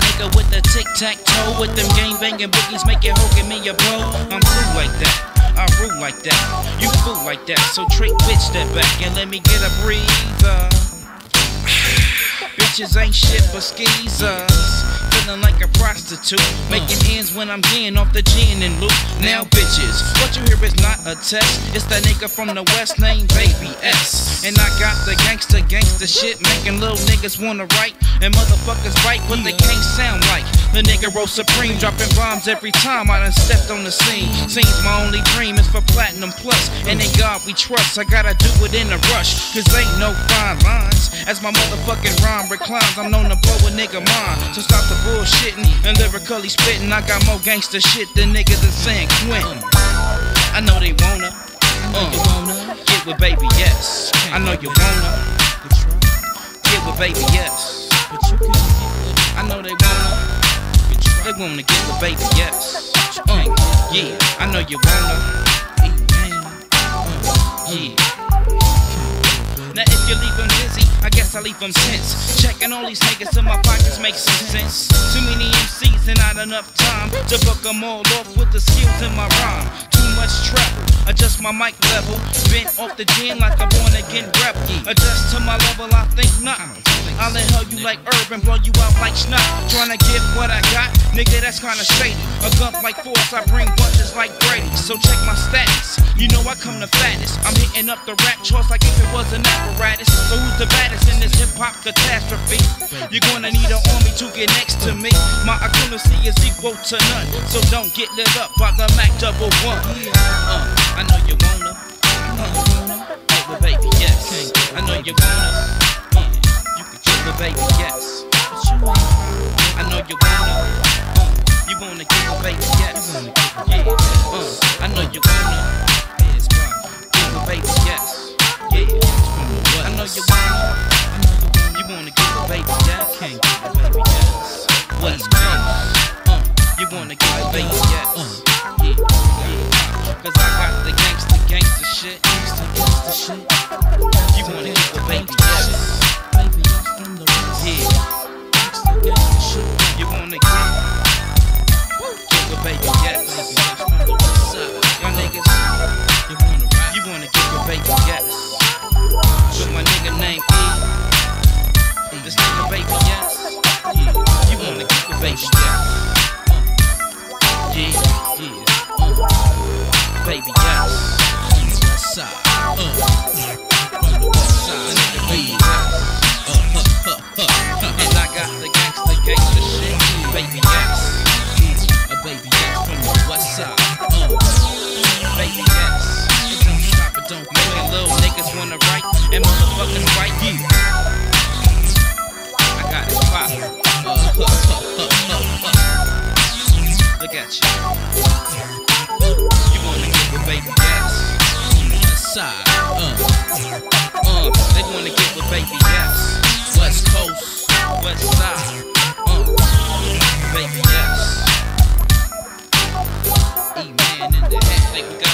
nigga with the tic tac toe, with them gang banging boogies, making hogan me a bro. I'm cool like that. I rule like that. You fool like that. So trick bitch that back and let me get a breather. Bitches ain't shit but skeezers. Like a prostitute. Making ends when I'm getting off the gin and loot. Now, bitches, what you hear is not a test. It's that nigga from the West named Baby S. And I got the gangsta gangsta shit. Making little niggas wanna write. And motherfuckers bite what they can't sound like. The nigga rose supreme, dropping bombs every time I done stepped on the scene. Seems my only dream is for platinum plus. And in God we trust. I gotta do it in a rush. Cause ain't no fine lines. As my motherfucking rhyme reclines, I'm known to blow a nigga mind. So stop the bullshitting and lyrically spitting. I got more gangster shit than niggas in San Quentin. I know they wanna. Uh, get with Baby S. I know you wanna. Get with Baby S. I know they wanna. They wanna get the Baby S. Uh, yeah, I know you wanna. Uh, yeah. Now if you leave them dizzy, I guess I leave them sense. Checking all these niggas in my pockets makes some sense. Too many MCs and not enough time to book them all off with the skills in my rhyme. Too much travel, adjust my mic level. Bent off the gin like a born again rebel. Adjust to my level, I think not. I'll inhale you like herb and blow you out like snot. Trying to get what I got, nigga, that's kinda shady. A gump like force, I bring bunches like Brady. So check my stats. You know I come the fattest. I'm hitting up the rap charts like if it was an apparatus. So who's the baddest in this hip hop catastrophe? You're gonna need an army to get next to me. My accuracy is equal to none. So don't get lit up by the Mac double one. Uh, I know you wanna. Uh, baby, yes. Wanna get with Baby S. Yeah, uh, I know you wanna. Get with Baby S. Yeah, I know you wanna. You wanna get with Baby S. Can't get with Baby S. West Coast. Uh, you wanna get with Baby S. Yeah, yeah. Cause I got the gangsta gangsta shit. Gangsta gangsta shit. You wanna get with baby, baby, yes. Y'all niggas, you wanna? You wanna get with Baby S. With my nigga named E. Baby S. Yeah. You wanna get baby. Uh. Yeah, yeah. Uh. Baby S. The west side. Uh. Side. Uh. Uh. They wanna get with Baby S. West Coast. West side. Uh. Baby S. E-man in the got